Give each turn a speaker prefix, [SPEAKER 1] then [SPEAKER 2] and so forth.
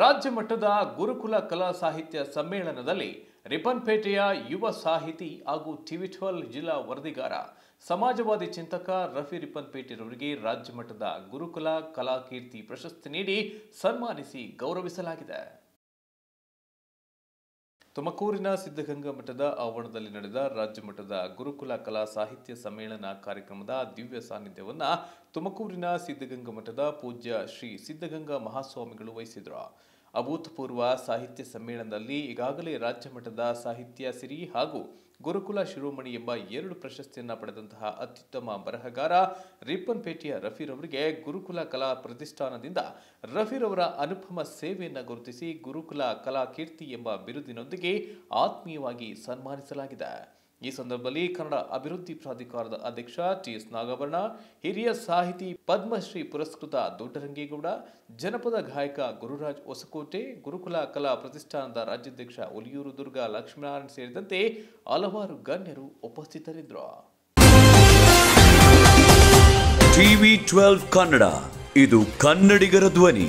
[SPEAKER 1] ರಾಜ್ಯ ಮಟ್ಟದ ಗುರುಕುಲ ಕಲಾ ಸಾಹಿತ್ಯ ಸಮ್ಮೇಳನದಲ್ಲಿ ರಿಪನ್ಪೇಟೆಯ ಯುವ ಸಾಹಿತಿ ಹಾಗೂ ಟಿವಿಟ್ವಲ್ ಜಿಲ್ಲಾ ವರದಿಗಾರ, ಸಮಾಜವಾದಿ ಚಿಂತಕ ರಫಿ ರಿಪ್ಪನ್ಪೇಟೆರವರಿಗೆ ರಾಜ್ಯ ಮಟ್ಟದ ಗುರುಕುಲ ಕಲಾಕೀರ್ತಿ ಪ್ರಶಸ್ತಿ ನೀಡಿ ಸನ್ಮಾನಿಸಿ ಗೌರವಿಸಲಾಗಿದೆ. ತುಮಕೂರಿನ ಸಿದ್ಧಗಂಗಾ ಮಠದ ಆವರಣದಲ್ಲಿ ನಡೆದ ರಾಜ್ಯ ಮಟ್ಟದ ಗುರುಕುಲ ಕಲಾ ಸಾಹಿತ್ಯ ಸಮ್ಮೇಳನ ಕಾರ್ಯಕ್ರಮದ ದಿವ್ಯ ಸಾನ್ನಿಧ್ಯವನ್ನು ತುಮಕೂರಿನ ಸಿದ್ಧಗಂಗಾ ಮಠದ ಪೂಜ್ಯ ಶ್ರೀ ಸಿದ್ಧಗಂಗಾ ಮಹಾಸ್ವಾಮಿಗಳು ವಹಿಸಿದ್ರು. ಅಭೂತಪೂರ್ವ ಸಾಹಿತ್ಯ ಸಮ್ಮೇಳನದಲ್ಲಿ ಈಗಾಗಲೇ ರಾಜ್ಯ ಮಟ್ಟದ ಸಾಹಿತ್ಯ ಸಿರಿ ಹಾಗೂ ಗುರುಕುಲ ಶಿರೋಮಣಿ ಎಂಬ ಎರಡು ಪ್ರಶಸ್ತಿಯನ್ನು ಪಡೆದಂತಹ ಅತ್ಯುತ್ತಮ ಬರಹಗಾರ ರಿಪ್ಪನ್ಪೇಟೆಯ ರಫೀರವರಿಗೆ ಗುರುಕುಲ ಕಲಾ ಪ್ರತಿಷ್ಠಾನದಿಂದ ರಫೀರವರ ಅನುಪಮ ಸೇವೆಯನ್ನು ಗುರುತಿಸಿ ಗುರುಕುಲ ಕಲಾ ಕೀರ್ತಿ ಎಂಬ ಬಿರುದಿನೊಂದಿಗೆ ಆತ್ಮೀಯವಾಗಿ ಸನ್ಮಾನಿಸಲಾಗಿದೆ. ಈ ಸಂದರ್ಭದಲ್ಲಿ ಕನ್ನಡ ಅಭಿವೃದ್ಧಿ ಪ್ರಾಧಿಕಾರದ ಅಧ್ಯಕ್ಷ ಟಿಎಸ್ ನಾಗಭರಣ ಹಿರಿಯ ಸಾಹಿತಿ ಪದ್ಮಶ್ರೀ ಪುರಸ್ಕೃತ ದೊಡ್ಡರಂಗೇಗೌಡ, ಜನಪದ ಗಾಯಕ ಗುರುರಾಜ್ ಹೊಸಕೋಟೆ, ಗುರುಕುಲ ಕಲಾ ಪ್ರತಿಷ್ಠಾನದ ರಾಜ್ಯಾಧ್ಯಕ್ಷ ಒಲಿಯೂರು ದುರ್ಗಾ ಲಕ್ಷ್ಮೀನಾರಾಯಣ ಸೇರಿದಂತೆ ಹಲವಾರು ಗಣ್ಯರು ಉಪಸ್ಥಿತರಿದ್ದರು.
[SPEAKER 2] ಟಿವಿ ಟ್ವೆಲ್ವ್ ಕನ್ನಡ, ಇದು ಕನ್ನಡಿಗರ ಧ್ವನಿ.